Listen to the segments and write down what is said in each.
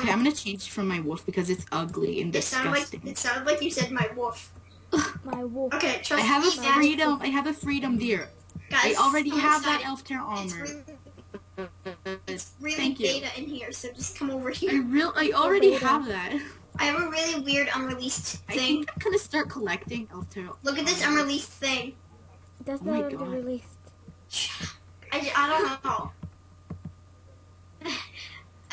Okay, I'm gonna change from my wolf because it's ugly and It sounded like disgusting. it sounded like you said my wolf. My wolf. Okay, trust I have me, a guys. freedom. I have a freedom deer. Guys, I Guys, already come have that inside. elf tear It's armor. really, it's really Thank you. beta in here, so just come over here. I here. real. I already beta. have that. I have a really weird unreleased thing. I thing. think I'm gonna start collecting elf tear. Look at this unreleased thing. That's Oh my not God. released. I, j- I don't know.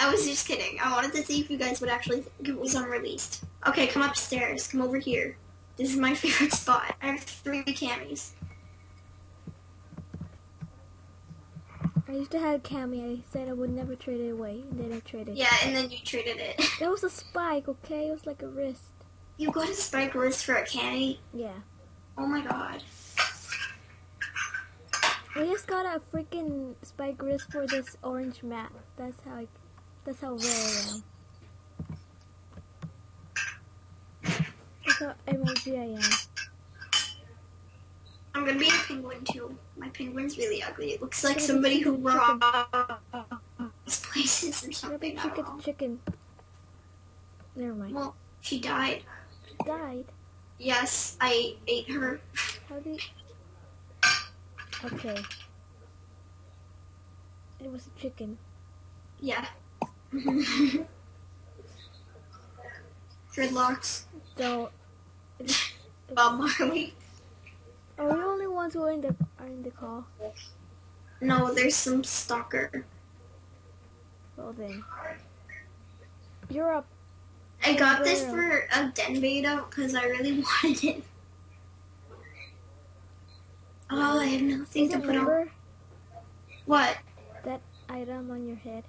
I was just kidding. I wanted to see if you guys would actually think it was unreleased. Okay, come upstairs. Come over here. This is my favorite spot. I have three camis. I used to have a cami. I said I would never trade it away, and then I traded. it. Yeah, and then you traded it. It was a spike, okay? It was like a wrist. You got a spike wrist for a cami? Yeah. Oh my god. We just got a freaking spike wrist for this orange map. That's how I, that's how rare I am. That's how I am. I'm gonna be a penguin too. My penguin's really ugly. It looks like somebody who robs places or Maybe something. I chicken, don't know. chicken. Never mind. Well, she died. She died. Yes, I ate her. How did? Okay. It was a chicken. Yeah. Dreadlocks. So, Bob Marley. are we the only ones who are in the are in the call? No, there's some stalker. Well then, you're up. I got this for a den beta because I really wanted it. Oh, I have nothing to put on. What? that item on your head?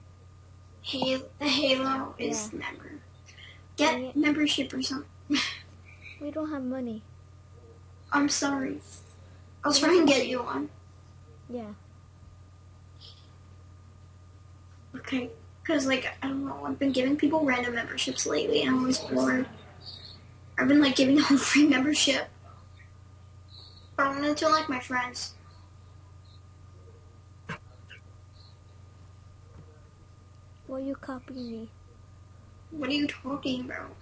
Halo, the Halo is member. Get membership or something. We don't have money. I'm sorry. I'll try and get you one. Yeah. Okay. Because, like, I don't know, I've been giving people random memberships lately and I'm always bored. I've been, like, giving them free membership. But I'm gonna tell, like, my friends. Well, you copying me. What are you talking about?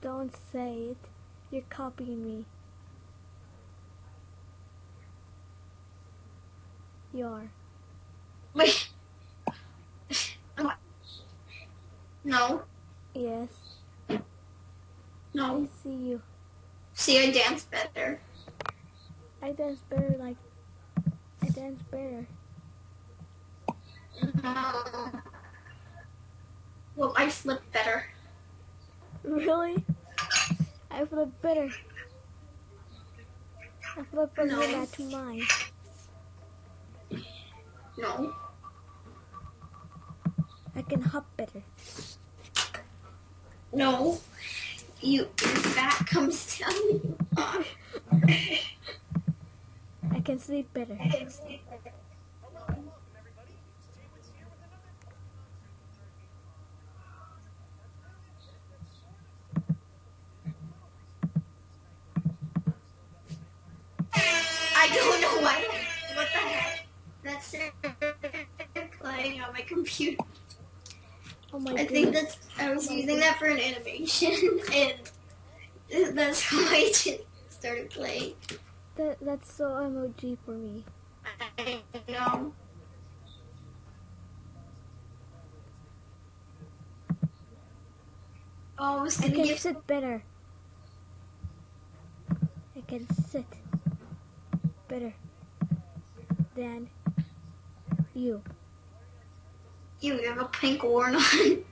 Don't say it. You're copying me. You are. Wait. no. Yes. No. I see you. See, I dance better. I dance better like. I dance better. Well, I flip better. Really? I flip better. I flip better No. little to mine. No. I can hop better. No. You, your fat comes down. I can sleep better. I I was using that for an animation, and that's how I just started playing. That, that's so emoji for me. I know. Oh, I was I gonna can give. sit better. I can sit better than you. You have a pink worn on.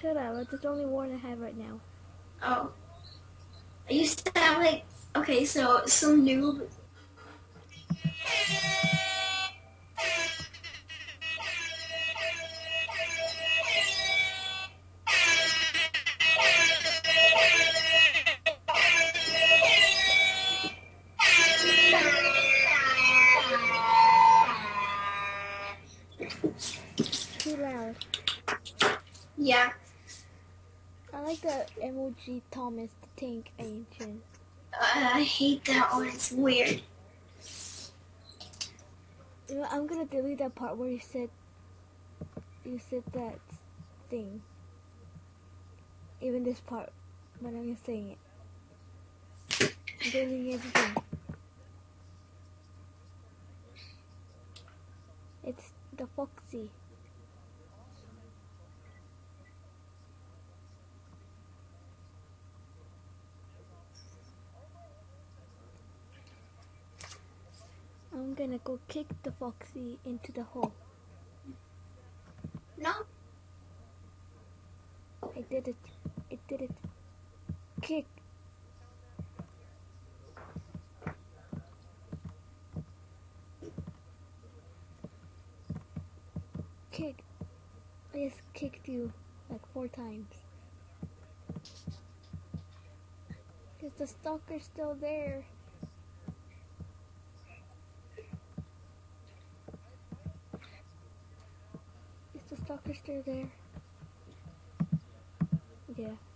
Shut up. That's the only one I have right now. Oh. I used to have like. Okay, so some noob. Emoji Thomas the Tank. Uh, I hate that one. It's weird. You know, I'm gonna delete that part where you said you said that thing. Even this part, but I'm saying it. I'm deleting everything. It's the Foxy. I'm gonna go kick the Foxy into the hole. No. I did it. I did it. Kick. Kick. I just kicked you like four times. Is the stalker still there? The still there? Yeah.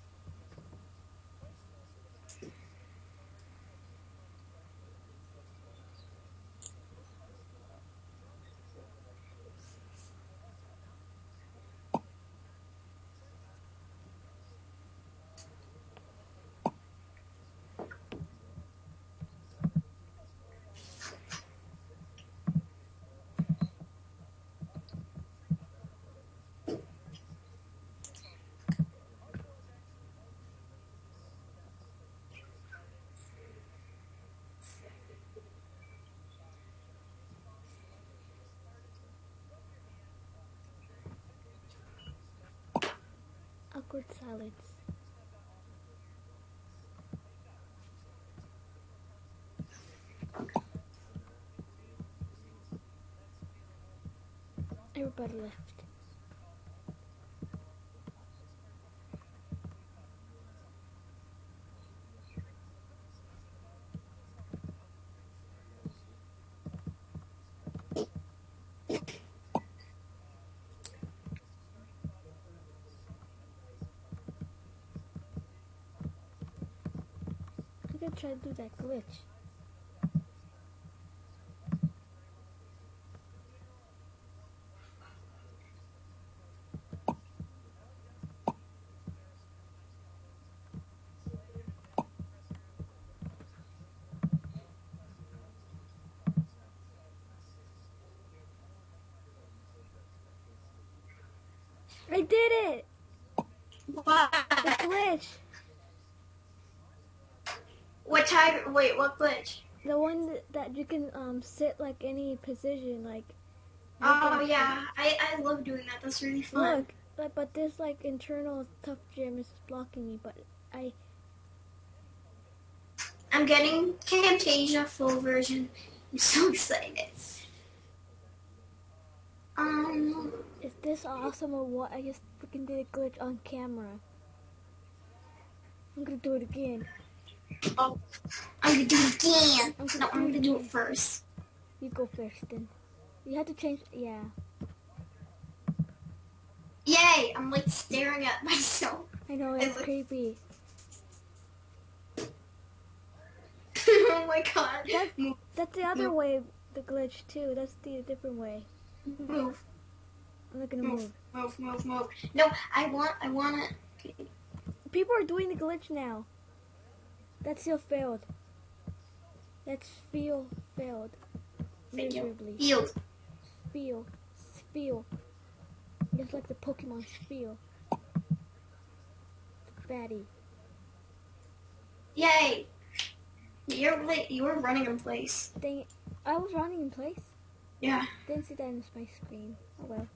Awkward silence. Everybody left. I'm gonna try to do that glitch. I did it! Wow. The glitch! What type? Wait, what glitch? The one that, that you can um sit like any position, like. Oh yeah, I I love doing that. That's really fun. Look, but, but this like internal tough gym is blocking me. But I I'm getting Camtasia full version. I'm so excited. Um, is this awesome or what? I just freaking did a glitch on camera. I'm gonna do it again. Oh, I'm gonna do it again. I'm No, I'm gonna do it first. You go first then. You have to change. Yeah. Yay! I'm like staring at myself. I know It it's creepy. oh my god. That, Move, that's the other way. The glitch too. That's the different way. move, I'm not gonna move. move, move, move, move. No, I want, I want to. People are doing the glitch now. That still failed. That's feel failed. Thank you. Miserably. Field. Spiel. Spiel. Just like the Pokemon Spiel. Fatty. Yay! You're li- you were running in place. Dang it. I was running in place. Yeah. Didn't see that in my screen. Oh well.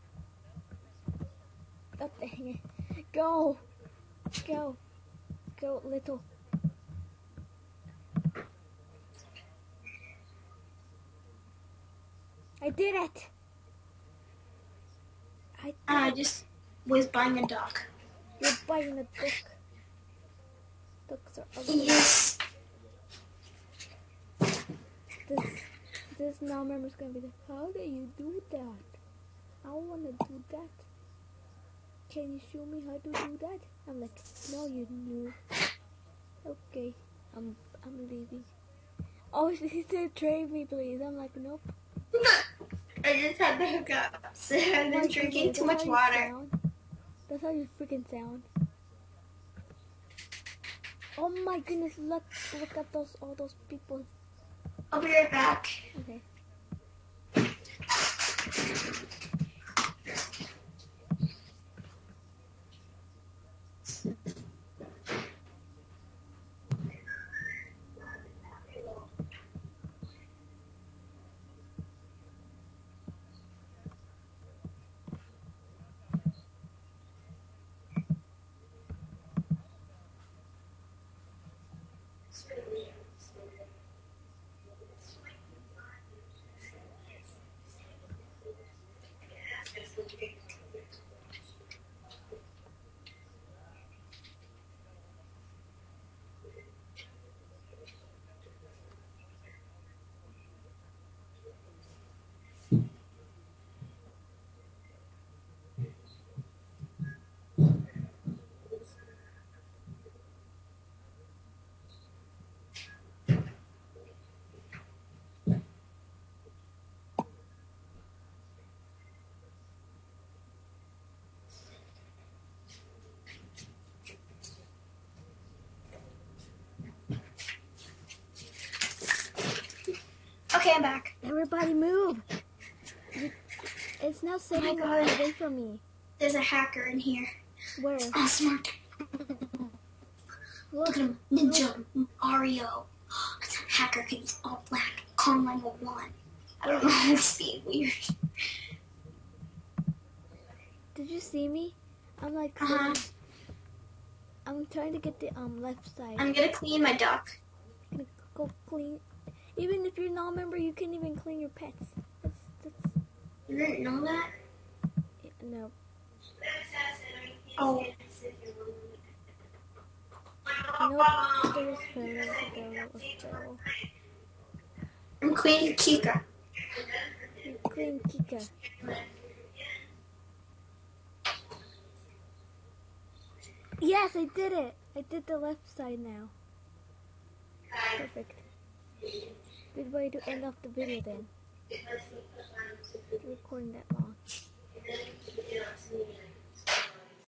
Oh, dang it. Go! Go. Go, little. I did it! I did I just was buying a duck. You're buying a duck. Ducks are ugly. Yes. This, this now member's gonna be like, how do you do that? I wanna do that. Can you show me how to do that? I'm like, no, you knew. Okay, I'm I'm leaving. Oh, she said trade me, please. I'm like, nope. I just had the hiccups. I've been drinking too much water. That's how you freaking sound. Oh my goodness! Look, look at those all those people. I'll be right back. Okay. Okay, I'm back. Everybody move! It's now sitting God. away from me. There's a hacker in here. Where? Oh, smart. Look at him. Ninja Mario. It's a hacker. He's all black. Calm level 1. I don't know. It's being weird. Did you see me? I'm like, Uh-huh. I'm trying to get the um left side. I'm gonna clean my duck. gonna go clean. Even if you're not a member, you can't even clean your pets. That's that's You didn't know that? yeah, no. Oh. Nope. There's fellow, fellow, fellow. I'm cleaning Kika. Clean Kika. Yes, I did it. I did the left side now. Perfect. Good way to end off the video then. Recording that long.